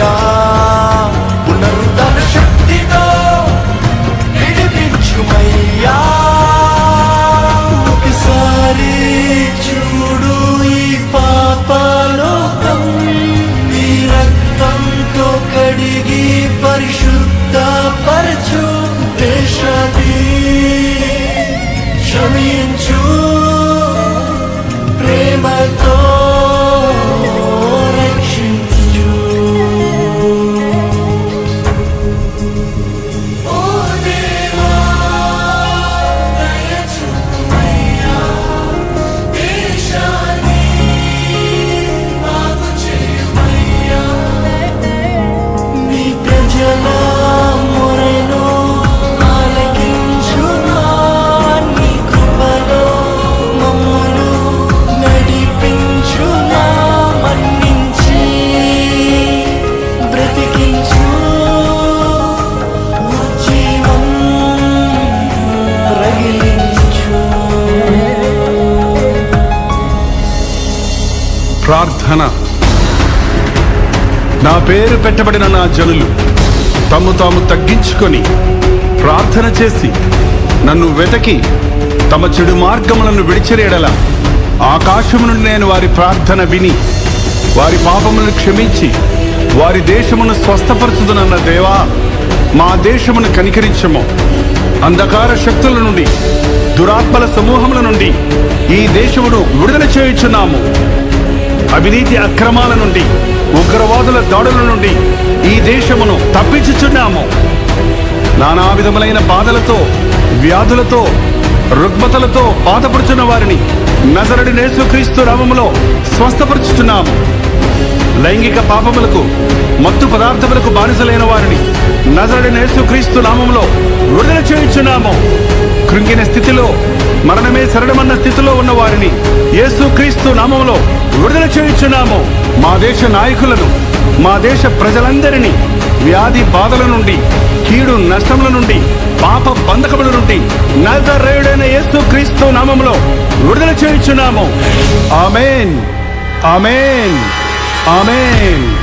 వెలిగించుమయ్యా పునరుద్ధరణ శక్తితో విడిపించుమయ్యా. ఒకసారి చూడు ఈ పాపలోకం నీ రక్తంతో కడిగి పరిశుద్ధ పరచు దేశీ క్షమించు ప్రార్థన. నా పేరు పెట్టబడిన నా జనులు తమ్ము తాము తగ్గించుకొని ప్రార్థన చేసి నన్ను వెతకి తమ చెడు మార్గములను విడిచిరేడల. ఆకాశము నుండి నేను వారి ప్రార్థన విని వారి పాపములను క్షమించి వారి దేశమును స్వస్థపరచుదునన్న దేవా మా దేశమును కనికరించము. అంధకార శక్తుల నుండి దురాత్మల సమూహముల నుండి ఈ దేశమును విడుదల చేయుచున్నాము. అవినీతి అక్రమాల నుండి ఉగ్రవాదుల దాడుల నుండి ఈ దేశమును తప్పించుచున్నాము. నానా విధములైన బాధలతో వ్యాధులతో రుగ్మతలతో బాధపడుచున్న వారిని నజరడి నేసుక్రీస్తు నామములో స్వస్థపరుచుచున్నాము. లైంగిక పాపములకు మత్తు పదార్థములకు బానిసలైన వారిని నజరడి నేసుక్రీస్తు నామములో విడుదల చేయుచున్నాము. కృంగిన స్థితిలో మరణమే శరణమన్న స్థితిలో ఉన్న వారిని యేసుక్రీస్తు నామములో విడుదల చేయించున్నాము. మా దేశ నాయకులను మా దేశ ప్రజలందరినీ వ్యాధి బాధల నుండి కీడు నష్టముల నుండి పాప బంధకముల నుండి నజరేయుడైన యేసుక్రీస్తు నామములో విడుదల చేయుచున్నాము. ఆమెన్. ఆమెన్. ఆమేన్.